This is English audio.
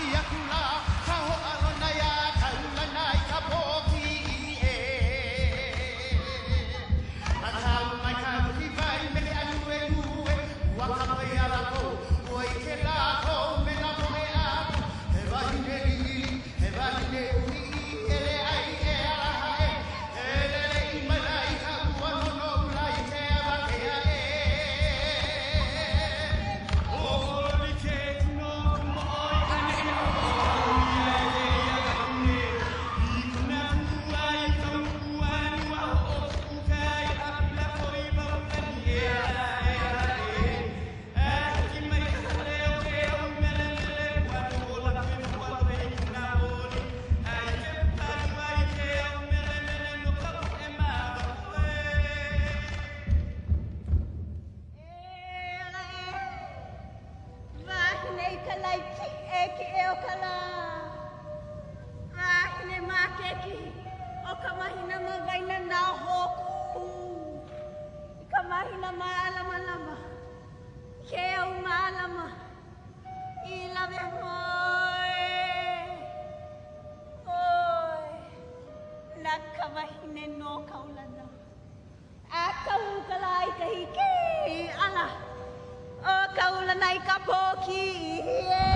aquí ya nagkamahinen no ala. O kaulanay kapoki. Yeah.